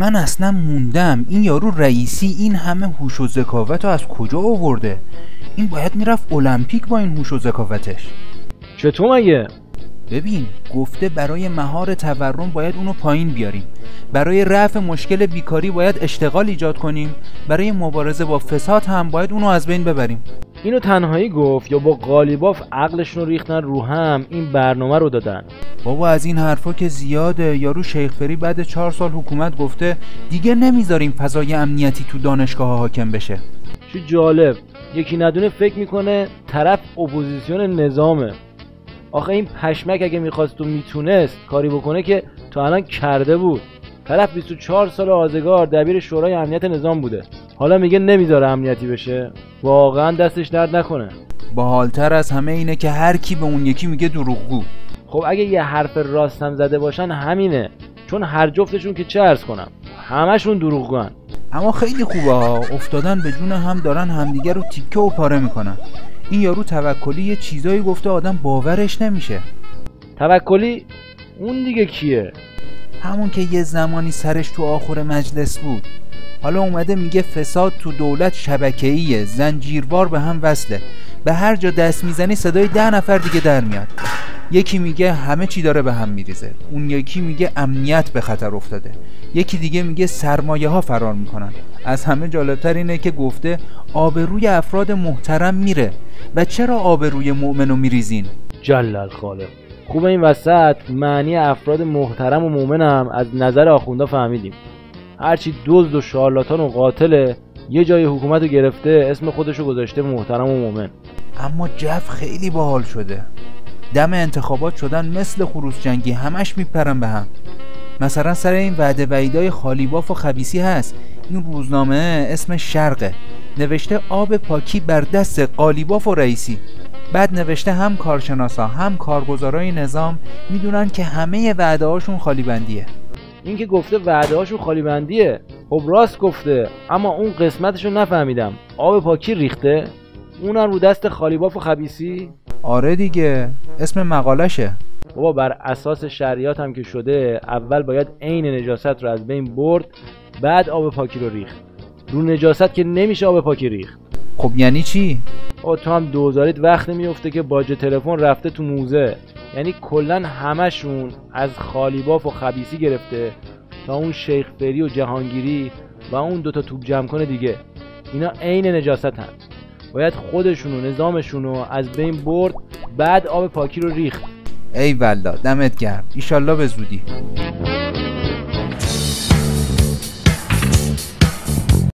من اصلا موندم. این یارو رئیسی این همه هوش و ذکاوت از کجا آورده؟ این باید می‌رفت المپیک با این هوش و ذکاوتش. چطور مگه؟ ببین گفته برای مهار تورم باید اونو پایین بیاریم. برای رفع مشکل بیکاری باید اشتغال ایجاد کنیم. برای مبارزه با فساد هم باید اونو از بین ببریم. اینو تنهایی گفت یا با قالیباف عقلشون رو ریختن رو هم این برنامه رو دادن. بابا از این حرفا که زیاده. یارو شیخ فری بعد چهار سال حکومت گفته دیگه نمی‌ذاریم فضای امنیتی تو دانشگاه حاکم بشه. چه جالب. یکی ندونه فکر می‌کنه طرف اپوزیسیون نظامه. آخه این پشمک اگه می‌خواست و می‌تونست کاری بکنه که تا الان کرده بود. طرف 24 سال آزگار دبیر شورای امنیت نظام بوده. حالا میگه نمی‌ذاره امنیتی بشه. واقعا دستش درد نکنه. باحالتر از همه اینه که هر کی به اون یکی میگه دروغگو. خب اگه یه حرف راست هم زده باشن همینه. چون هر جفتشون که چه ارز کنم همشون دروغگوان. اما خیلی خوبه ها. افتادن به جون هم دارن همدیگه رو تیکه و پاره می‌کنن. این یارو توکلی یه چیزایی گفته آدم باورش نمیشه. توکلی اون دیگه کیه؟ همون که یه زمانی سرش تو آخر مجلس بود. حالا اومده میگه فساد تو دولت شبکه‌ایه. زنجیروار به هم وصله. به هر جا دست می‌زنی صدای ده نفر دیگه در میاد. یکی میگه همه چی داره به هم میریزه. اون یکی میگه امنیت به خطر افتاده. یکی دیگه میگه سرمایه ها فرار می‌کنن. از همه جالبتر اینه که گفته آبروی افراد محترم میره. و چرا آبروی مؤمنو میریزین؟ جلل خالق. خوب این وسط معنی افراد محترم و مؤمنم از نظر آخوندا فهمیدیم. هرچی دزد و شارلاتان و قاتله یه جای حکومت رو گرفته اسم خودشو گذاشته محترم و مؤمن. اما جف خیلی باحال شده. دم انتخابات شدن مثل خروس جنگی همش میپرن به هم. مثلا سر این وعده وعیدای خالیباف و خبیسی هست. این روزنامه اسم شرقه. نوشته آب پاکی بر دست قالیباف و رئیسی. بعد نوشته هم کارشناسا هم کارگزارای نظام می‌دونن که همه وعده هاشون خالی بندیه این که گفته وعده هاشون خالی بندیه خب راست گفته اما اون قسمتشو نفهمیدم. آب پاکی ریخته؟ اونم رو دست خالیباف و خبیسی آره دیگه اسم مقالشه. بابا بر اساس شریعت هم که شده اول باید عین نجاست رو از بین برد بعد آب پاکی رو ریخت. رو نجاست که نمیشه آب پاکی ریخت. خب یعنی چی؟ او تو هم دوزاریت وقتی میفته که باج تلفن رفته تو موزه. یعنی کلا همشون از خالیباف و خبیسی گرفته تا اون شیخ فری و جهانگیری و اون دوتا توپ جمع کنه دیگه. اینا عین نجاست هم باید خودشون و نظامشون رو از بین برد بعد آب پاکی رو ریخت. ای والله دمت گرم. ایشالله به زودی.